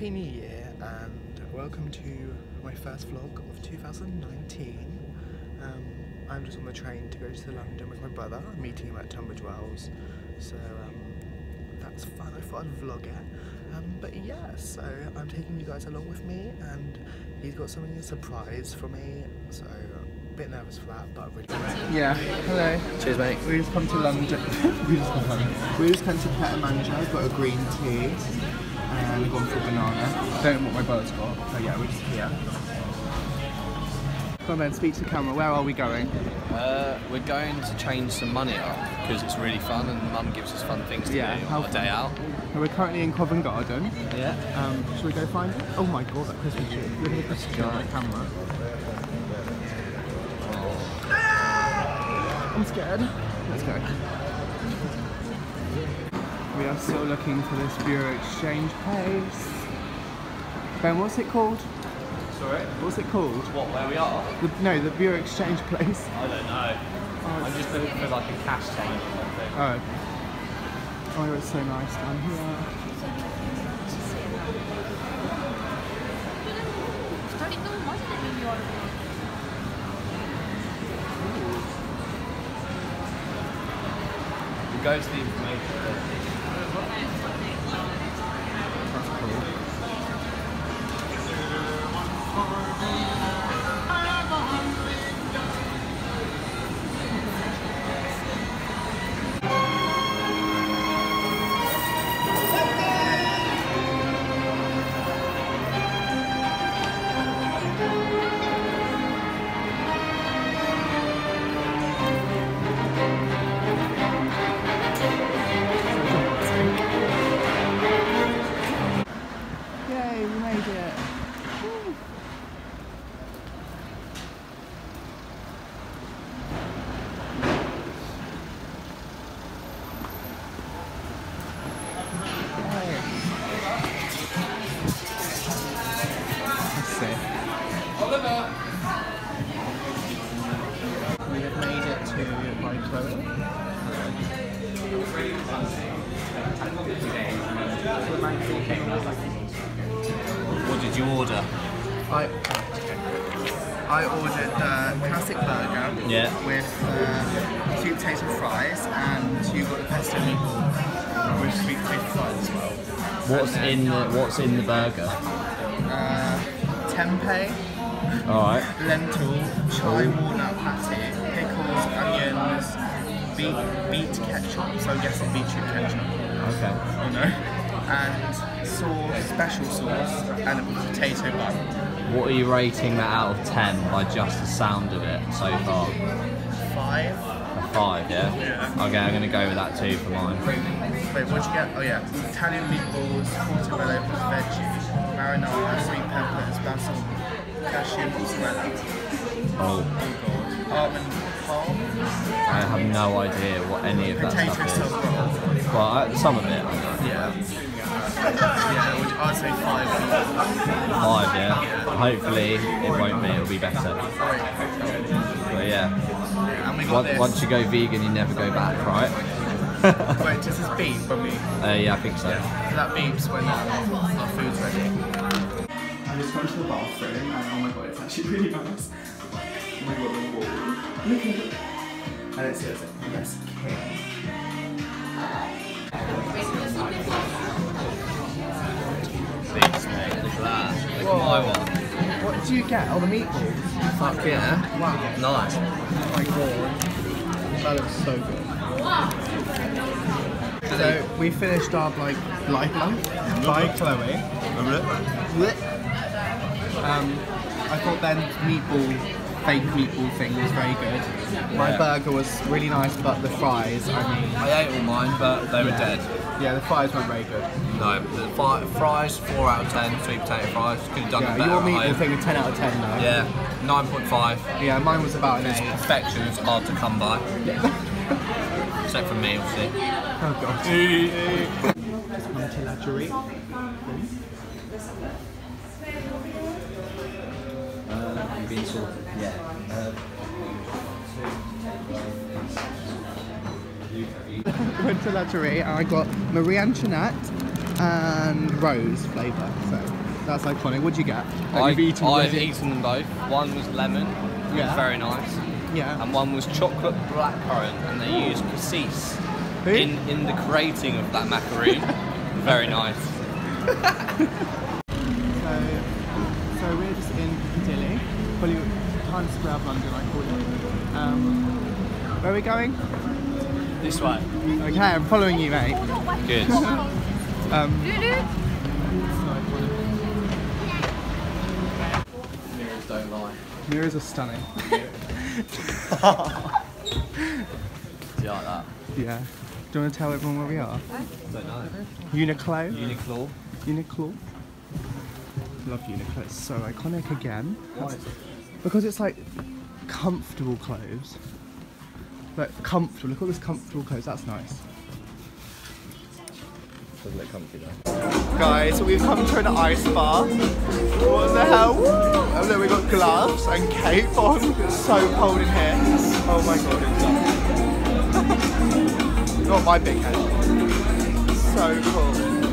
Happy New Year and welcome to my first vlog of 2019. Um, I'm just on the train to go to London with my brother, I'm meeting him at Tunbridge Wells. So um, that's fun, I thought I'd vlog it. Um, but yeah, so I'm taking you guys along with me and he's got something a surprise for me. So a bit nervous for that, but really Yeah, hello. Cheers, mate. We just come to London. we just come to London. We just come to Manger. I've got a green tea and we've gone for a banana. I don't know what my brother's got. Oh yeah, we're just here. Come on then, speak to the camera. Where are we going? Uh, we're going to change some money up because it's really fun and Mum gives us fun things to Yeah, do on a day out. We're currently in Covent Garden. Yeah. Um, should we go find it? Oh my god, that Christmas tree. Look at the Christmas tree on camera. I'm scared. Let's go. We are still looking for this Bureau Exchange place. Ben, what's it called? Sorry? What's it called? What, where we are? The, no, the Bureau Exchange place. I don't know. I'm just looking for like a cash change or something. Oh. Oh, it's so nice down here. We go to the information What did you order? I I ordered the classic burger Yeah. with uh, sweet potato fries, and you got the pesto meatball with sweet potato fries as well. What's in the What's in the burger? Uh, tempeh, All right. lentil, chia walnut patty, pickles, onions, beet beet ketchup. So I'm guessing beetroot ketchup. Okay. Oh no. And sauce, special sauce, and a potato bun. What are you rating that out of ten by just the sound of it so far? Five. A five, yeah. Yeah. Okay, I'm gonna go with that too for mine. Wait, what'd you get? Oh yeah, Italian meatballs, portobello plus veggie, marinara, sweet peppers, basil, cashew mozzarella, Oh, oh almond parm, I have no idea what any of that stuff is. roll. Well, I, some of it. I know. Yeah. Yeah, would- I'd say five. Five, yeah. Hopefully it won't be. It'll be better. But yeah, and we got once, once you go vegan, you never go back, right? Wait, does this beep when we? Uh, yeah, I think so. That beeps when our, our food's ready. I just went to the bathroom and oh my god, it's actually really nice. Oh my god, wall. Look at it. And it says, yes, king. Beats, mate. Look at that. Look at my one. What do you get? Oh, the meatballs. Fuck yeah. Wow. Nice. Oh my god. That looks so good. So we finished our like life lunch by Chloe. Um, I thought Ben's meatball, fake meatball thing was very good. My Yeah. burger was really nice, but the fries, I mean, I ate all mine, but they were Yeah. dead. yeah, the fries weren't very good. No, the fries, 4 out of 10, sweet potato fries. Could have done Yeah, better. your at meatball thing was 10 out of 10 though. Yeah, 9.5. Yeah, mine was about an 8. Perfection is hard to come by. Except for me, obviously. Oh god. Come to La Jury. You've been sorted. Yeah. Uh, went to Ladurée and I got Marie Antoinette, and rose flavour. So that's iconic. What'd you get? Oh, I, you've eaten I've eaten them both. One was lemon, Yeah. was very nice, Yeah. and one was chocolate blackcurrant, and they used cassis in in the creating of that macaroon. very nice. So, so we're just in Piccadilly, Hollywood, Times Square of London, I call it. Um, where are we going? This way. Okay, I'm following you, mate. Good. Um, Mirrors don't lie. mirrors are stunning. Do you like that? Yeah. Do you want to tell everyone where we are? Don't know. Uniqlo. Uniqlo. Uniqlo. Love Uniqlo. It's so iconic again. Why? Because it's like comfortable clothes. Like comfortable. Look at all this comfortable clothes. That's nice. Doesn't look comfy though. Guys, we've come to an ice bar. What the hell? Oh look, we've got gloves and cape on. It's so cold in here. Oh my god. Not my big head. So cool.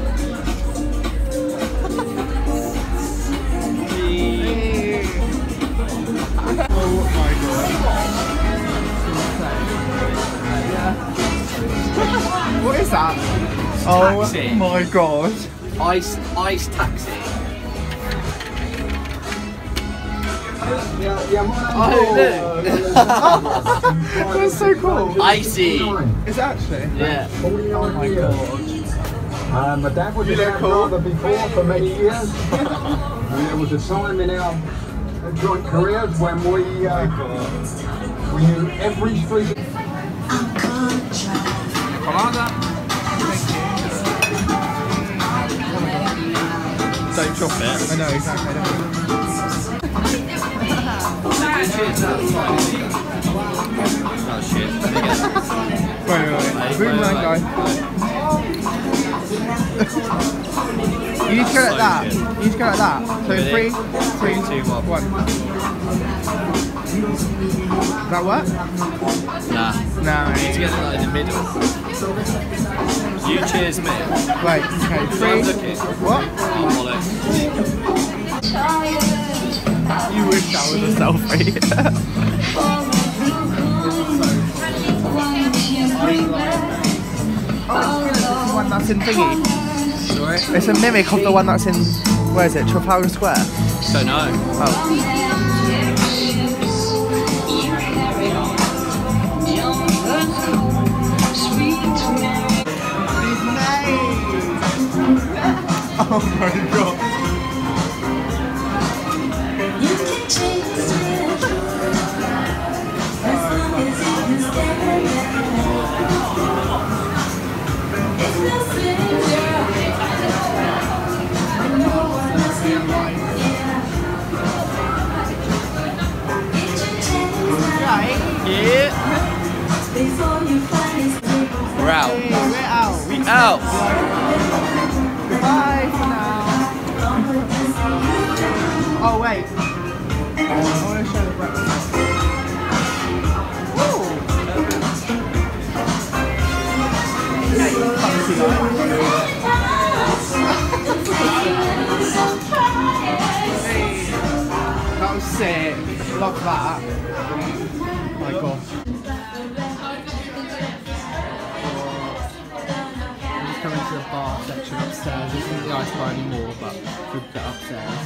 Oh my god. What is that? Taxi. Oh my god. Ice ice taxi. Oh, That's so cool. Icy. Is it actually? Yeah. Oh my god. Uh, my dad was You a look cab cool. driver before for many years. and there was a time in our joint careers when we uh, we knew every street. Don't drop it. I know, exactly. Oh shit. Wait, wait, wait. Wait, Move wait, around, wait. guys. you need to go like that. You need to go like that. So Ready? three, Three, two, two, one. one. Does that work? Nah. No. You need to get it like in the middle. You cheers me. Wait, okay, three. What? Oh. You wish that was a selfie. oh, it's the one that's in thingy. Sorry? It's a mimic of the one that's in, where is it, Trafalgar Square? Don't know. Oh. Oh my god. We're out. We're out. We out. Bye for now. Oh wait. I want to show the. That was sick. Love that. I'm just coming to the bar section upstairs. This isn't the ice bar anymore, but we'll get upstairs.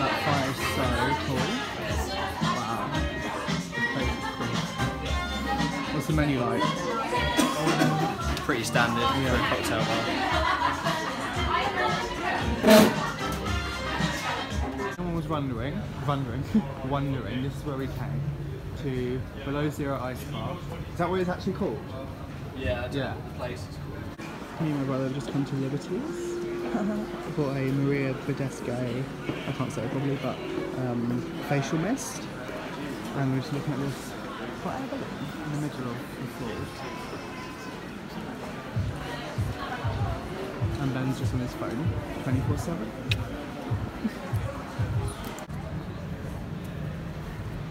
That fire is so cool. Wow. The place is cool. What's the menu like? Pretty standard for a cocktail bar. Someone was wondering, wondering, wondering, this is where we came, to Below Zero Ice Bar. Is that what it's actually called? Yeah, I don't Yeah. know what the place is called. Me and my brother have just come to Liberty's. Bought a Mario Badescu, I can't say it properly, but um, facial mist. And we're just looking at this whatever in the middle of the floor. And Ben's just on his phone 24 7.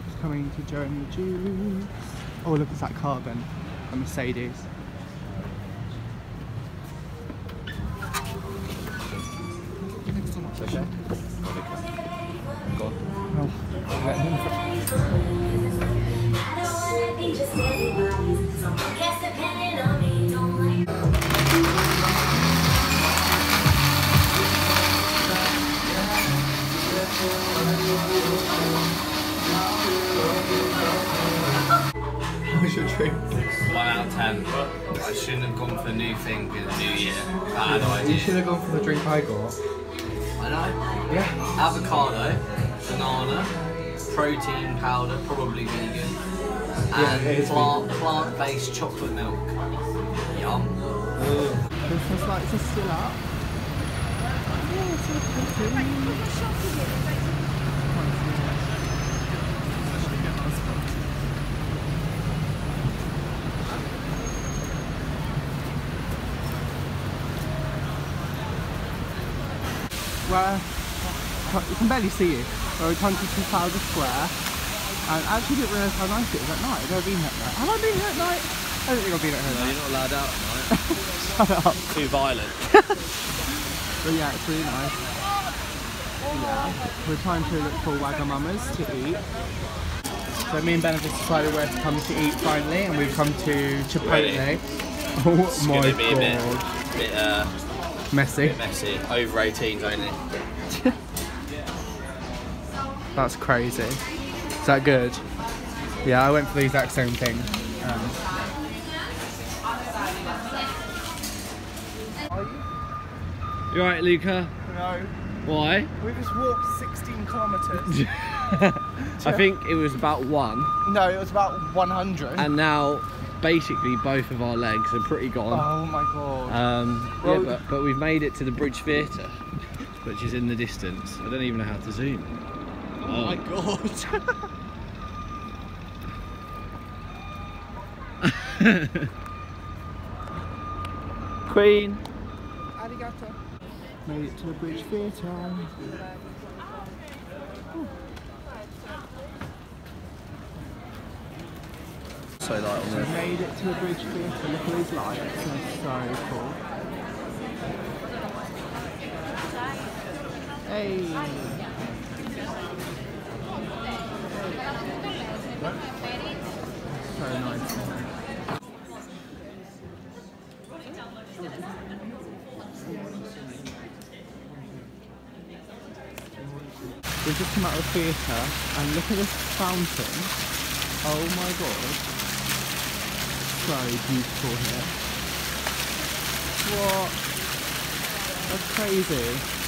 Just coming to Jeremy Juice. Oh, look, it's that car, Ben. A Mercedes. 10. I shouldn't have gone for the new thing in the new year. Bad idea. You should have gone for the drink I got. I know. Yeah. Avocado, banana, protein powder, probably vegan, and plant, plant based chocolate milk. Yum. Christmas lights are still up. Well, you can barely see you. We're come to Trafalgar Square. And I actually didn't realise how nice it is at night. I've never been here at night. Have I been here at night? I don't think I've been here at No, night. you're not allowed out at night. Shut up. Too violent. But yeah, it's really nice. Yeah, we're trying to look for Wagamama's to eat. So me and Ben have decided where to come to eat finally, and we've come to Chipotle. Ready? Oh It's my a bit, god, bit, uh, messy. bit messy. Over 18s only. That's crazy. Is that good? Yeah, I went for the exact same thing. Um, You right, Luka? no, Why? we just walked 16 kilometres. I think it was about one, no, it was about 100. and now basically both of our legs are pretty gone. oh my god. Um, Well- yeah, but, but we've made it to the Bridge Theatre, which is in the distance. I don't even know how to zoom. oh my god. Queen. Arigato. Made it to the Bridge Theatre. On We the made it to the Bridge Theatre. Look at these lights. They're so cool. Hey. So nice. We've just come out of the theatre and look at this fountain. Oh my god. So beautiful here. What? That's crazy.